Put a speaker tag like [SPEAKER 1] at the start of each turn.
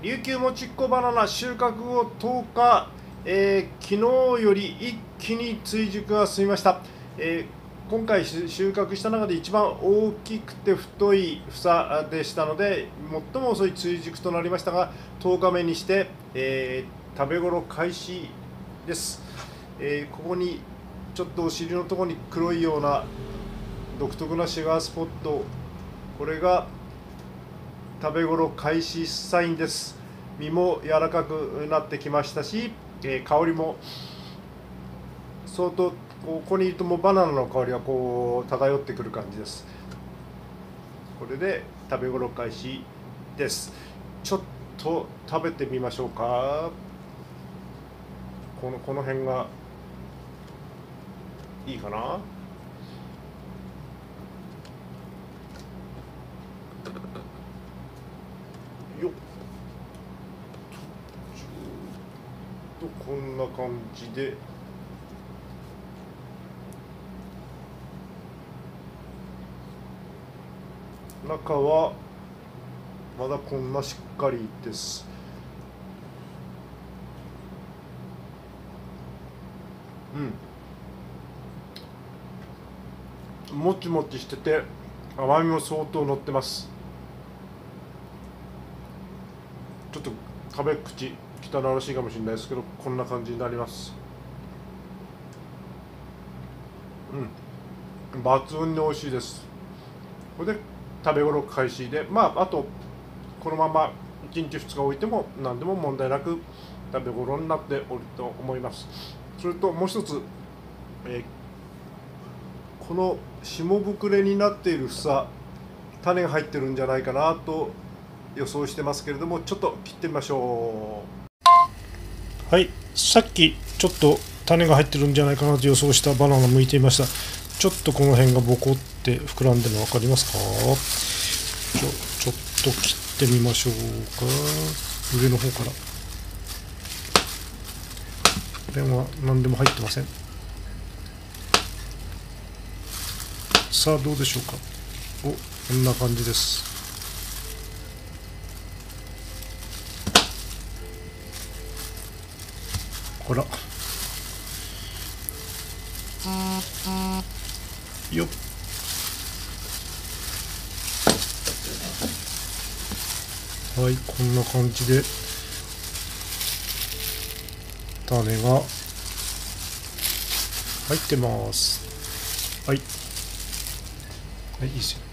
[SPEAKER 1] 琉球もちっこバナナ収穫後10日、えー、昨日より一気に追熟が進みました、えー、今回収穫した中で一番大きくて太い房でしたので最も遅い追熟となりましたが10日目にして、えー、食べ頃開始です、えここにちょっとお尻のところに黒いような独特なシガースポット。これが食べ頃開始サインです。身も柔らかくなってきましたし、えー、香りも相当ここにいるともバナナの香りがこう漂ってくる感じです。これで食べ頃開始です。ちょっと食べてみましょうか。このこの辺がいいかなよっとこんな感じで。中はまだこんなしっかりです。うん。もちもちしてて甘みも相当乗ってます。ちょっと食べ口汚らしいかもしれないですけどこんな感じになります。うん。抜群に美味しいです。これで食べ頃開始でまああとこのまま1日2日置いても何でも問題なく食べ頃になっておると思います。それともう一つ、えー、この霜膨れになっている房種が入ってるんじゃないかなと予想してますけれどもちょっと切ってみましょう。はい。さっきちょっと種が入ってるんじゃないかなと予想した。バナナ剥いてみました。ちょっとこの辺がボコって膨らんでるの分かりますか？ちょちょっと切ってみましょうか。上の方から。これは何でも入ってません。さあどうでしょうか？おこんな感じです。ほらよっ。はいこんな感じで。種が入ってます。はい。はいいいですよ